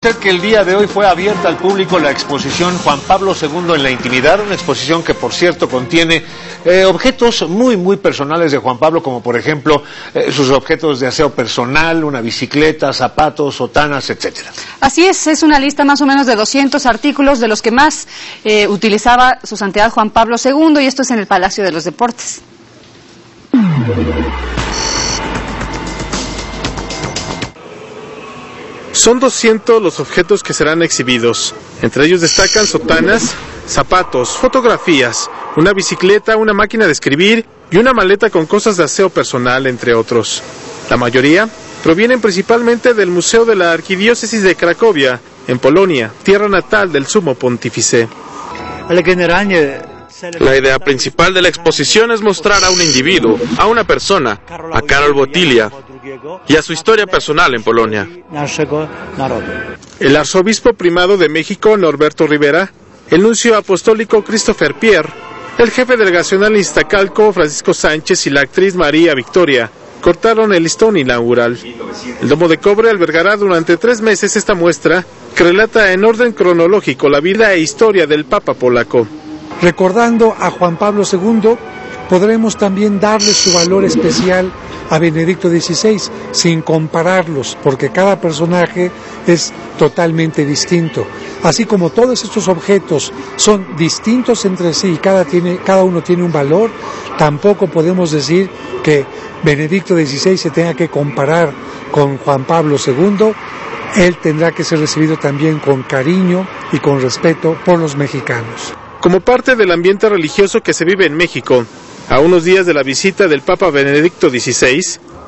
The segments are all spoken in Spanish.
Que el día de hoy fue abierta al público la exposición Juan Pablo II en la intimidad, una exposición que por cierto contiene eh, objetos muy muy personales de Juan Pablo, como por ejemplo eh, sus objetos de aseo personal, una bicicleta, zapatos, sotanas, etcétera. Así es, es una lista más o menos de 200 artículos de los que más eh, utilizaba su santidad Juan Pablo II y esto es en el Palacio de los Deportes. Son 200 los objetos que serán exhibidos. Entre ellos destacan sotanas, zapatos, fotografías, una bicicleta, una máquina de escribir y una maleta con cosas de aseo personal, entre otros. La mayoría provienen principalmente del Museo de la Arquidiócesis de Cracovia, en Polonia, tierra natal del sumo pontífice. La idea principal de la exposición es mostrar a un individuo, a una persona, a Karol Botilia y a su historia personal en Polonia. El arzobispo primado de México, Norberto Rivera, el nuncio apostólico Christopher Pierre, el jefe delegacional Iztacalco, Francisco Sánchez y la actriz María Victoria cortaron el listón inaugural. El Domo de Cobre albergará durante tres meses esta muestra que relata en orden cronológico la vida e historia del Papa polaco. Recordando a Juan Pablo II, podremos también darle su valor especial a Benedicto XVI, sin compararlos, porque cada personaje es totalmente distinto. Así como todos estos objetos son distintos entre sí y cada, tiene, cada uno tiene un valor, tampoco podemos decir que Benedicto XVI se tenga que comparar con Juan Pablo II. Él tendrá que ser recibido también con cariño y con respeto por los mexicanos. Como parte del ambiente religioso que se vive en México, a unos días de la visita del Papa Benedicto XVI,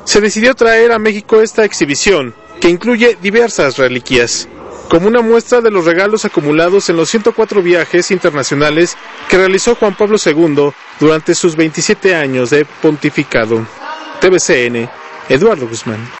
se decidió traer a México esta exhibición, que incluye diversas reliquias, como una muestra de los regalos acumulados en los 104 viajes internacionales que realizó Juan Pablo II durante sus 27 años de pontificado. TVCN, Eduardo Guzmán.